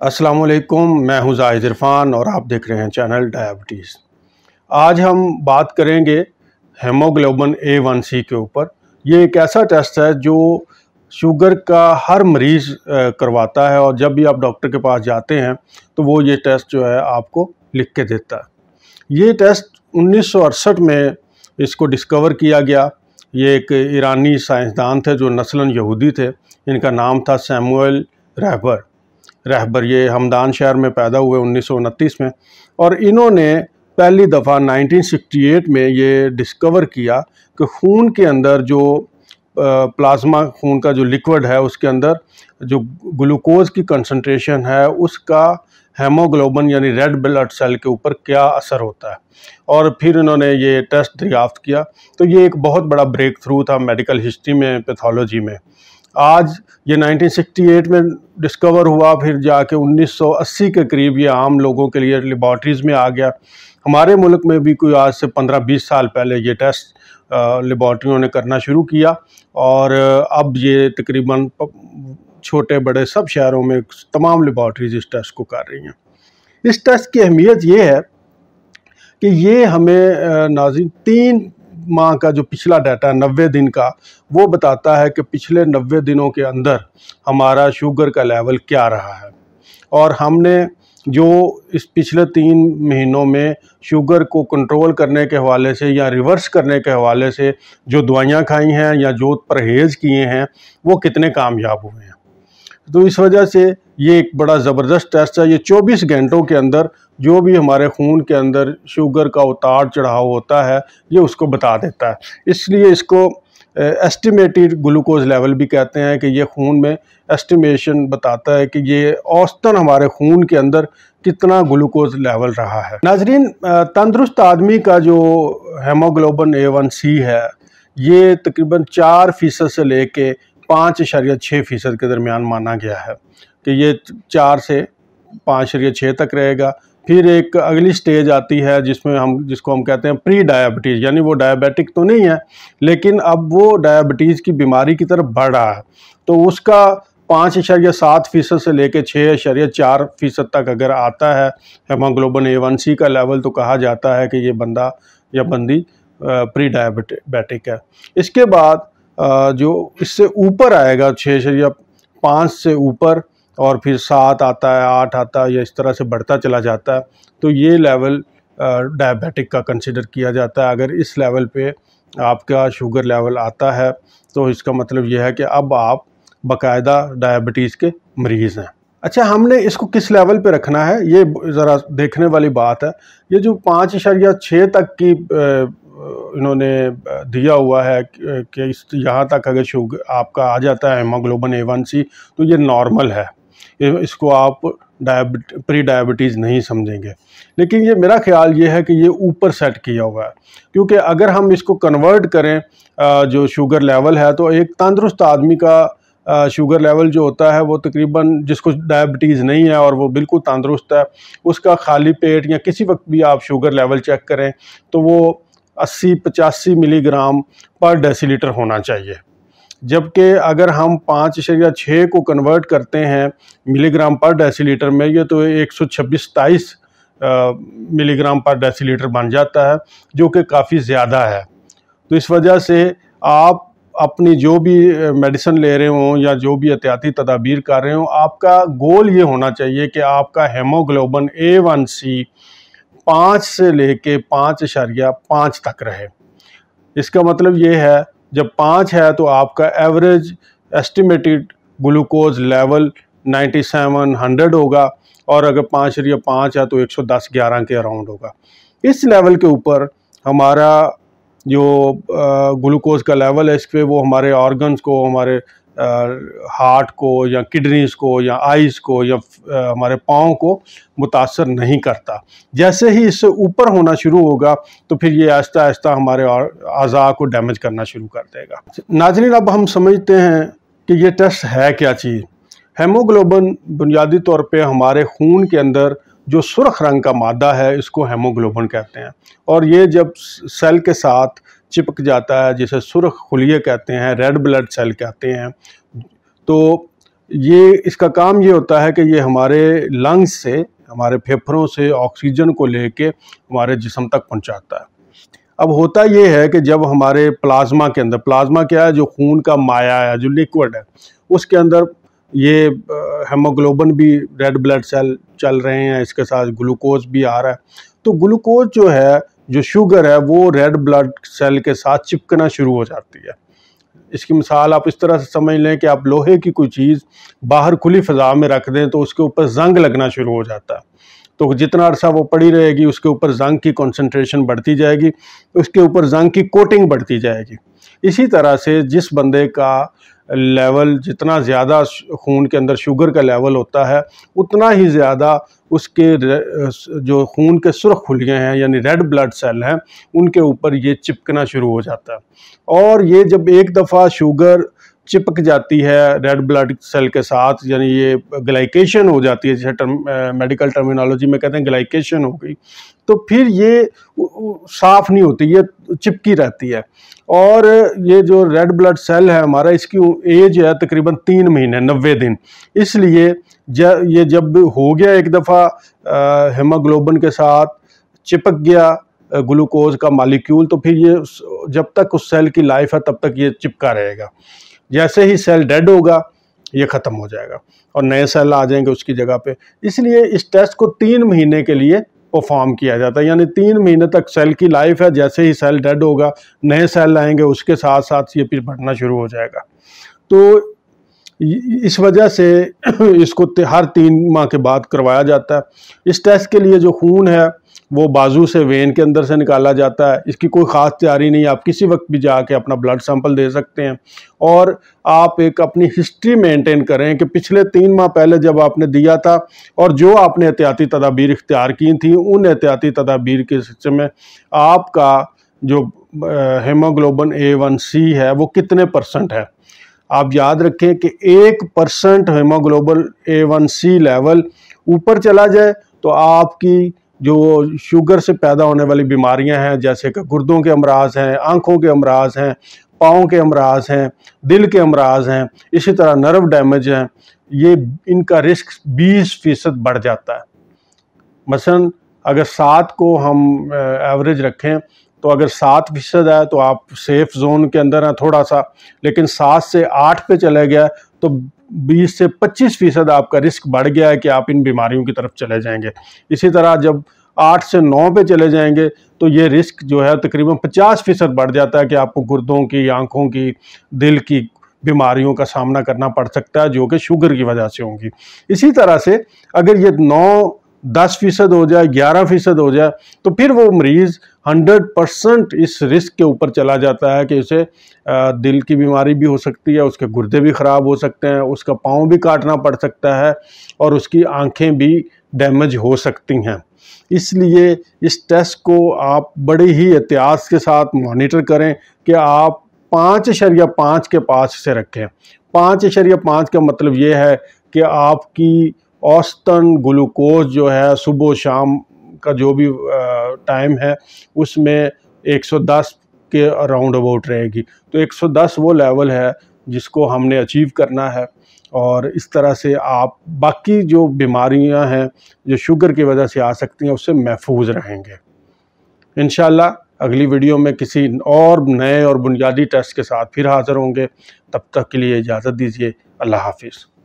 अस्सलाम वालेकुम मैं हूँ जाहिद इरफान और आप देख रहे हैं चैनल डायबिटीज़। आज हम बात करेंगे हेमोग्लोबिन ए वन सी के ऊपर। ये एक ऐसा टेस्ट है जो शुगर का हर मरीज़ करवाता है और जब भी आप डॉक्टर के पास जाते हैं तो वो ये टेस्ट जो है आपको लिख के देता है। ये टेस्ट उन्नीस सौ अड़सठ में इसको डिस्कवर किया गया। ये एक ईरानी साइंसदान थे जो नस्लन यहूदी थे। इनका नाम था सैमुअल रहबर रहबर, ये हमदान शहर में पैदा हुए उन्नीस सौ उनतीस में। और इन्होंने पहली दफ़ा 1968 में ये डिस्कवर किया कि खून के अंदर जो प्लाज्मा खून का जो लिक्विड है, उसके अंदर जो ग्लूकोज की कंसंट्रेशन है, उसका हेमोग्लोबिन यानी रेड ब्लड सेल के ऊपर क्या असर होता है। और फिर इन्होंने ये टेस्ट दरियाफ्त किया। तो ये एक बहुत बड़ा ब्रेक थ्रू था मेडिकल हिस्ट्री में पैथोलॉजी में। आज ये 1968 में डिस्कवर हुआ, फिर जाके 1980 के करीब ये आम लोगों के लिए लेबॉर्ट्रीज़ में आ गया। हमारे मुल्क में भी कोई आज से 15-20 साल पहले ये टेस्ट लेबॉर्ट्रियों ने करना शुरू किया और अब ये तकरीबन छोटे बड़े सब शहरों में तमाम लेबॉर्ट्रीज़ इस टेस्ट को कर रही हैं। इस टेस्ट की अहमियत ये है कि ये हमें नाजिन तीन माह का जो पिछला डाटा है नब्बे दिन का, वो बताता है कि पिछले नब्बे दिनों के अंदर हमारा शुगर का लेवल क्या रहा है। और हमने जो इस पिछले तीन महीनों में शुगर को कंट्रोल करने के हवाले से या रिवर्स करने के हवाले से जो दवाइयाँ खाई हैं या जो परहेज़ किए हैं, वो कितने कामयाब हुए हैं। तो इस वजह से ये एक बड़ा ज़बरदस्त टेस्ट है। ये 24 घंटों के अंदर जो भी हमारे खून के अंदर शुगर का उतार चढ़ाव होता है, ये उसको बता देता है। इसलिए इसको एस्टिमेटेड ग्लूकोज लेवल भी कहते हैं कि ये खून में एस्टिमेशन बताता है कि ये औसतन हमारे खून के अंदर कितना ग्लूकोज लेवल रहा है। नाजरीन तंदरुस्त आदमी का जो हेमोग्लोबन ए वन सी है, ये तकरीबन चार फ़ीसद से लेके पाँच शरिया छः फ़ीसद के दरमियान माना गया है कि ये चार से पाँच शरिया छः तक रहेगा। फिर एक अगली स्टेज आती है जिसमें हम, जिसको हम कहते हैं प्री डायबिटीज़ यानी वो डायबिटिक तो नहीं है, लेकिन अब वो डायबिटीज़ की बीमारी की तरफ़ बढ़ रहा है। तो उसका पाँच इशरिया सात फ़ीसद से लेकर छः इशरिया चार फ़ीसद तक अगर आता है हेमोग्लोबन ए वन सी का लेवल तो कहा जाता है कि ये बंदा, या बंदी प्री डायबिटिक है। इसके बाद जो इससे ऊपर आएगा छः इशरिया पाँच से ऊपर और फिर सात आता है, आठ आता है, या इस तरह से बढ़ता चला जाता है तो ये लेवल डायबिटिक का कंसिडर किया जाता है। अगर इस लेवल पे आपका शुगर लेवल आता है तो इसका मतलब यह है कि अब आप बाकायदा डायबिटीज़ के मरीज़ हैं। अच्छा हमने इसको किस लेवल पे रखना है? ये ज़रा देखने वाली बात है। ये जो पाँच इशारिया छः तक की इन्होंने दिया हुआ है कि इस, यहाँ तक अगर शुगर आपका आ जाता है हेमोग्लोबिन ए वन सी तो ये नॉर्मल है। इसको आप डायबिट प्री डायबिटीज़ नहीं समझेंगे। लेकिन ये मेरा ख्याल ये है कि ये ऊपर सेट किया हुआ है। क्योंकि अगर हम इसको कन्वर्ट करें जो शुगर लेवल है तो एक तंदुरुस्त आदमी का शुगर लेवल जो होता है, वो तकरीबन जिसको डायबिटीज़ नहीं है और वो बिल्कुल तंदुरुस्त है, उसका खाली पेट या किसी वक्त भी आप शुगर लेवल चेक करें तो वो अस्सी पचासी मिलीग्राम पर डेसीलीटर होना चाहिए। जबकि अगर हम पाँच या छः को कन्वर्ट करते हैं मिलीग्राम पर डेसीलीटर में, ये तो एक सौ छब्बीस सताईस मिलीग्राम पर डेसीलीटर बन जाता है, जो कि काफ़ी ज़्यादा है। तो इस वजह से आप अपनी जो भी मेडिसिन ले रहे हों या जो भी एहतियाती तदाबीर कर रहे हों, आपका गोल ये होना चाहिए कि आपका हेमोग्लोबन ए वन सी पाँच से लेके पाँच इशारिया पाँच तक रहे। इसका मतलब ये है जब पाँच है तो आपका एवरेज एस्टिमेटेड ग्लूकोज लेवल 97 100 होगा और अगर पाँच या पाँच है तो 110 11 के अराउंड होगा। इस लेवल के ऊपर हमारा जो ग्लूकोज का लेवल है इस पर वो हमारे ऑर्गन्स को, हमारे हार्ट को या किडनीज को या आइज़ को या हमारे पाँव को मुतासर नहीं करता। जैसे ही इससे ऊपर होना शुरू होगा तो फिर ये आहिस्ता आहिस्ता हमारे अज़ा को डैमेज करना शुरू कर देगा। नाजरीन, अब हम समझते हैं कि ये टेस्ट है क्या चीज़। हेमोग्लोबिन बुनियादी तौर पे हमारे खून के अंदर जो सुरख रंग का मादा है, इसको हेमोग्लोबिन कहते हैं। और ये जब सेल के साथ चिपक जाता है, जिसे सुरख खुलिए कहते हैं रेड ब्लड सेल कहते हैं। तो ये, इसका काम ये होता है कि ये हमारे लंग्स से, हमारे फेफड़ों से ऑक्सीजन को लेके हमारे जिसम तक पहुंचाता है। अब होता ये है कि जब हमारे प्लाज्मा के अंदर प्लाज्मा क्या है? जो खून का माया है, जो लिक्विड है, उसके अंदर ये हेमोग्लोबिन भी रेड ब्लड सेल चल रहे हैं, इसके साथ ग्लूकोज भी आ रहा है। तो ग्लूकोज जो है जो शुगर है, वो रेड ब्लड सेल के साथ चिपकना शुरू हो जाती है। इसकी मिसाल आप इस तरह से समझ लें कि आप लोहे की कोई चीज़ बाहर खुली फ़ज़ा में रख दें तो उसके ऊपर जंग लगना शुरू हो जाता है। तो जितना अरसा वो पड़ी रहेगी, उसके ऊपर जंग की कंसंट्रेशन बढ़ती जाएगी, उसके ऊपर जंग की कोटिंग बढ़ती जाएगी। इसी तरह से जिस बंदे का लेवल जितना ज़्यादा खून के अंदर शुगर का लेवल होता है, उतना ही ज़्यादा उसके जो खून के सुरख खुलियाँ हैं, यानी रेड ब्लड सेल हैं, उनके ऊपर ये चिपकना शुरू हो जाता है। और ये जब एक दफ़ा शुगर चिपक जाती है रेड ब्लड सेल के साथ यानी ये ग्लाइकेशन हो जाती है जैसे टर्म, मेडिकल टर्मिनोलॉजी में कहते हैं ग्लाइकेशन हो गई। तो फिर ये साफ़ नहीं होती ये चिपकी रहती है। और ये जो रेड ब्लड सेल है हमारा इसकी एज है तकरीबन तीन महीने नब्बे दिन। इसलिए ज, ये जब हो गया एक दफ़ा हेमोग्लोबिन के साथ चिपक गया ग्लूकोज का मालिक्यूल तो फिर ये जब तक उस सेल की लाइफ है तब तक ये चिपका रहेगा। जैसे ही सेल डेड होगा, ये ख़त्म हो जाएगा और नए सेल आ जाएँगे उसकी जगह पे। इसलिए इस टेस्ट को तीन महीने के लिए परफॉर्म किया जाता है। यानी तीन महीने तक सेल की लाइफ है, जैसे ही सेल डेड होगा, नए सेल आएँगे, उसके साथ साथ ये फिर बढ़ना शुरू हो जाएगा। तो इस वजह से इसको हर तीन माह के बाद करवाया जाता है। इस टेस्ट के लिए जो खून है वो बाजू से वेन के अंदर से निकाला जाता है। इसकी कोई ख़ास तैयारी नहीं, आप किसी वक्त भी जाके अपना ब्लड सैंपल दे सकते हैं। और आप एक अपनी हिस्ट्री मेंटेन करें कि पिछले तीन माह पहले जब आपने दिया था और जो आपने एहतियाती तदाबीर इख्तियार की थी, उन एहतियाती तदाबीर के सिलसिले में आपका जो हेमोग्लोबिन ए वन सी है, वो कितने परसेंट है? आप याद रखें कि एक percent haemoglobin A one C level ऊपर चला जाए तो आपकी जो शुगर से पैदा होने वाली बीमारियाँ हैं, जैसे कि गुर्दों के अमराज हैं, आँखों के अमराज हैं, पाँव के अमराज हैं, दिल के अमराज हैं, इसी तरह नर्व डैमेज हैं, ये इनका रिस्क 20 फ़ीसद बढ़ जाता है। मसलन अगर सात को हम एवरेज रखें तो अगर सात फ़ीसद है तो आप सेफ़ जोन के अंदर हैं थोड़ा सा लेकिन सात से आठ पे चले गया तो 20 से 25 फ़ीसद आपका रिस्क बढ़ गया है कि आप इन बीमारियों की तरफ़ चले जाएँगे। इसी तरह जब आठ से नौ पे चले जाएँगे तो ये रिस्क जो है तकरीबन 50 फ़ीसद बढ़ जाता है कि आपको गुर्दों की, आँखों की, दिल की बीमारियों का सामना करना पड़ सकता है, जो कि शुगर की वजह से होंगी। इसी तरह से अगर ये नौ दस फ़ीसद हो जाए, ग्यारह फ़ीसद हो जाए तो फिर वो मरीज़ हंड्रेड परसेंट इस रिस्क के ऊपर चला जाता है कि उसे दिल की बीमारी भी हो सकती है, उसके गुर्दे भी ख़राब हो सकते हैं, उसका पाँव भी काटना पड़ सकता है और उसकी आँखें भी डैमेज हो सकती हैं। इसलिए इस टेस्ट को आप बड़े ही एहतियात के साथ मॉनिटर करें कि आप पाँच शरिया पाँच के पास से रखें। पाँच शरिया पाँच का मतलब ये है कि आपकी औसतन ग्लूकोज जो है सुबह शाम का जो भी टाइम है, उसमें 110 के अराउंड अबाउट रहेगी। तो 110 वो लेवल है जिसको हमने अचीव करना है और इस तरह से आप, बाकी जो बीमारियाँ हैं, जो शुगर की वजह से आ सकती हैं, उससे महफूज रहेंगे। इन अगली वीडियो में किसी और नए और बुनियादी टेस्ट के साथ फिर हाज़िर होंगे। तब तक के लिए इजाज़त दीजिए। अल्लाह हाफिज़।